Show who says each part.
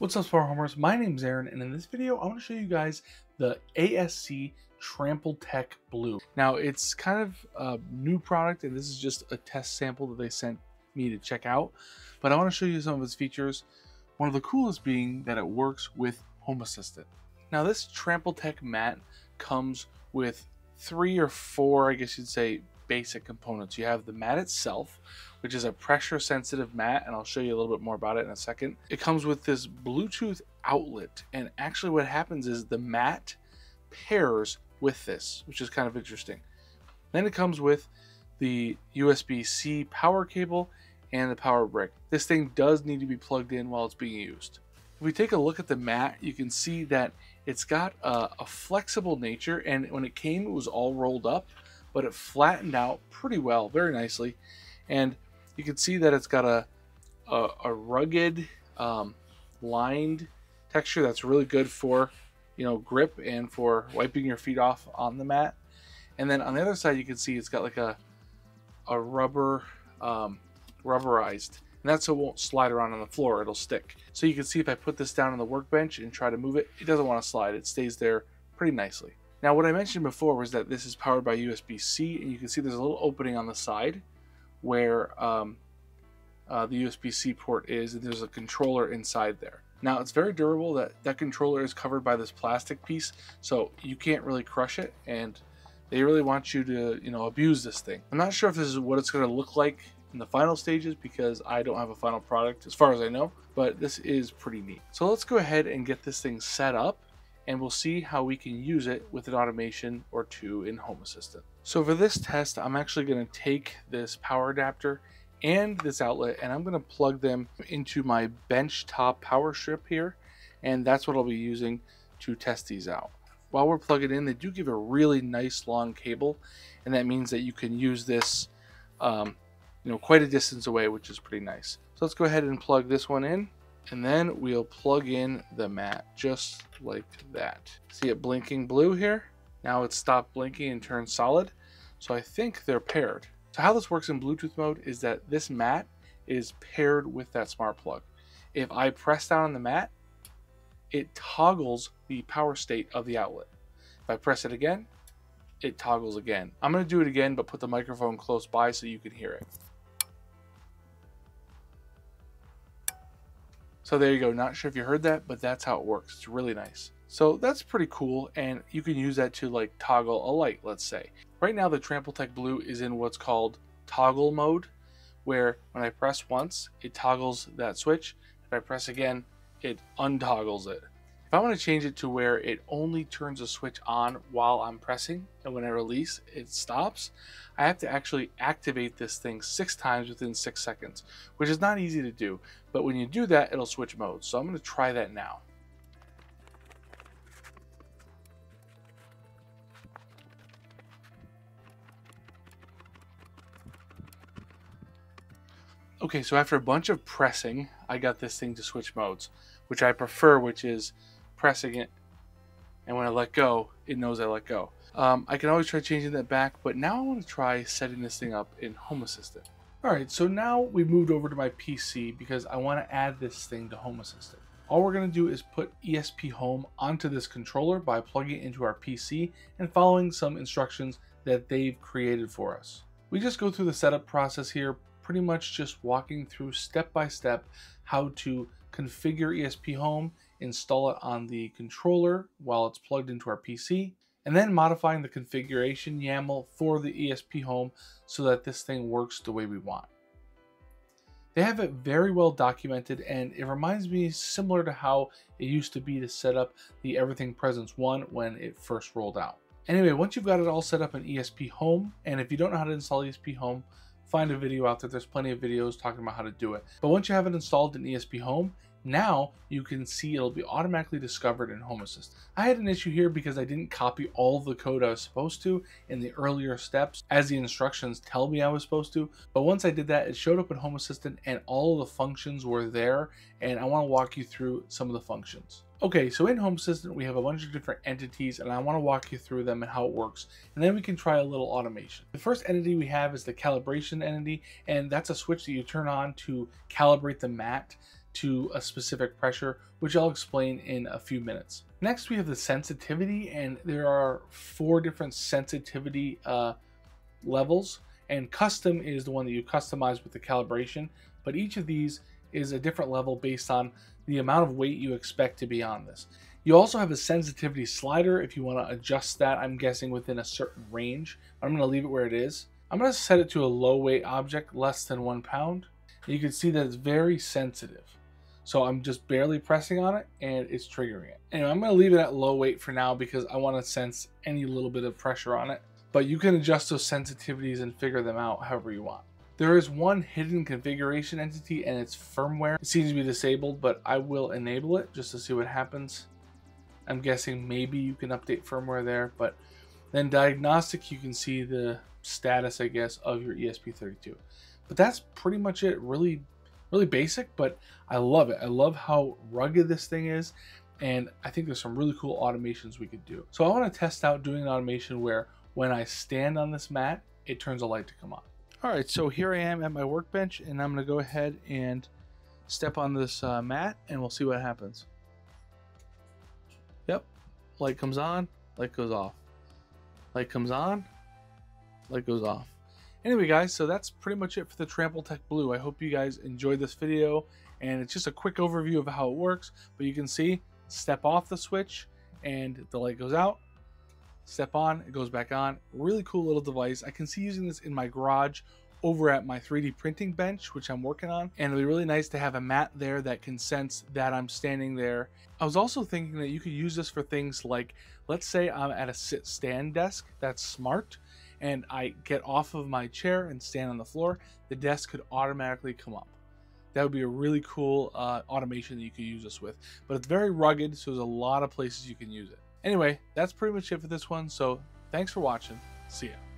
Speaker 1: What's up, Smart Homers? My name's Aaron, and in this video, I want to show you guys the ASC TrampleTek Blue. Now, it's kind of a new product, and this is just a test sample that they sent me to check out, but I want to show you some of its features. One of the coolest being that it works with Home Assistant. Now, this TrampleTek mat comes with three or four, I guess you'd say, basic components. You have the mat itself, which is a pressure sensitive mat, and I'll show you a little bit more about it in a second. It comes with this Bluetooth outlet, and actually what happens is the mat pairs with this, which is kind of interesting. Then it comes with the USB-C power cable and the power brick. This thing does need to be plugged in while it's being used. If we take a look at the mat, you can see that it's got a, a flexible nature, and when it came, it was all rolled up, but it flattened out pretty well, very nicely. And you can see that it's got a, a, a rugged, um, lined texture that's really good for, you know, grip and for wiping your feet off on the mat. And then on the other side, you can see it's got like a, a rubber, um, rubberized and that's so it won't slide around on the floor, it'll stick. So you can see if I put this down on the workbench and try to move it, it doesn't want to slide, it stays there pretty nicely. Now what I mentioned before was that this is powered by USB-C and you can see there's a little opening on the side where um, uh, the USB-C port is and there's a controller inside there. Now it's very durable, that, that controller is covered by this plastic piece so you can't really crush it and they really want you to, you know, abuse this thing. I'm not sure if this is what it's going to look like in the final stages because I don't have a final product as far as I know, but this is pretty neat. So let's go ahead and get this thing set up and we'll see how we can use it with an automation or two in Home Assistant. So for this test, I'm actually going to take this power adapter and this outlet and I'm going to plug them into my bench top power strip here and that's what I'll be using to test these out. While we're plugging in, they do give a really nice long cable and that means that you can use this um, you know, quite a distance away, which is pretty nice. So let's go ahead and plug this one in and then we'll plug in the mat just like that. See it blinking blue here? Now it's stopped blinking and turned solid. So I think they're paired. So how this works in Bluetooth mode is that this mat is paired with that smart plug. If I press down on the mat, it toggles the power state of the outlet. If I press it again, it toggles again. I'm going to do it again, but put the microphone close by so you can hear it. So there you go. Not sure if you heard that, but that's how it works. It's really nice. So that's pretty cool, and you can use that to like toggle a light, let's say. Right now, the TrampleTek Blue is in what's called toggle mode, where when I press once, it toggles that switch. If I press again, it untoggles it. If I want to change it to where it only turns a switch on while I'm pressing and when I release it stops, I have to actually activate this thing six times within six seconds, which is not easy to do. But when you do that, it'll switch modes. So I'm going to try that now. Okay, so after a bunch of pressing, I got this thing to switch modes, which I prefer, which is pressing it, and when I let go, it knows I let go. Um, I can always try changing that back, but now I want to try setting this thing up in Home Assistant. Alright, so now we moved over to my PC because I want to add this thing to Home Assistant. All we're going to do is put ESP Home onto this controller by plugging it into our PC and following some instructions that they've created for us. We just go through the setup process here, pretty much just walking through step by step how to configure ESP Home install it on the controller while it's plugged into our PC, and then modifying the configuration YAML for the ESP Home so that this thing works the way we want. They have it very well documented and it reminds me similar to how it used to be to set up the Everything Presence 1 when it first rolled out. Anyway, once you've got it all set up in ESP Home, and if you don't know how to install ESP Home, find a video out there. There's plenty of videos talking about how to do it. But once you have it installed in ESP Home, now you can see it'll be automatically discovered in Home Assistant. I had an issue here because I didn't copy all the code I was supposed to in the earlier steps as the instructions tell me I was supposed to. But once I did that, it showed up in Home Assistant and all the functions were there. And I want to walk you through some of the functions. Okay, so in Home Assistant, we have a bunch of different entities and I want to walk you through them and how it works. And then we can try a little automation. The first entity we have is the calibration entity, and that's a switch that you turn on to calibrate the mat to a specific pressure, which I'll explain in a few minutes. Next, we have the sensitivity, and there are four different sensitivity uh, levels, and custom is the one that you customize with the calibration, but each of these is a different level based on the amount of weight you expect to be on this. You also have a sensitivity slider if you want to adjust that, I'm guessing within a certain range. I'm going to leave it where it is. I'm going to set it to a low weight object, less than one pound. You can see that it's very sensitive. So I'm just barely pressing on it and it's triggering it. Anyway, I'm going to leave it at low weight for now because I want to sense any little bit of pressure on it. But you can adjust those sensitivities and figure them out however you want. There is one hidden configuration entity and it's firmware. It seems to be disabled, but I will enable it just to see what happens. I'm guessing maybe you can update firmware there, but then diagnostic, you can see the status, I guess, of your ESP32. But that's pretty much it. Really, really basic, but I love it. I love how rugged this thing is. And I think there's some really cool automations we could do. So I want to test out doing an automation where when I stand on this mat, it turns a light to come on. All right, so here I am at my workbench, and I'm going to go ahead and step on this uh, mat, and we'll see what happens. Yep, light comes on, light goes off. Light comes on, light goes off. Anyway, guys, so that's pretty much it for the TrampleTek Blue. I hope you guys enjoyed this video, and it's just a quick overview of how it works, but you can see, step off the switch, and the light goes out, step on, it goes back on. Really cool little device. I can see using this in my garage over at my 3D printing bench, which I'm working on. And it'd be really nice to have a mat there that can sense that I'm standing there. I was also thinking that you could use this for things like, let's say I'm at a sit stand desk that's smart and I get off of my chair and stand on the floor, the desk could automatically come up. That would be a really cool uh, automation that you could use this with. But it's very rugged, so there's a lot of places you can use it. Anyway, that's pretty much it for this one. So thanks for watching. See ya.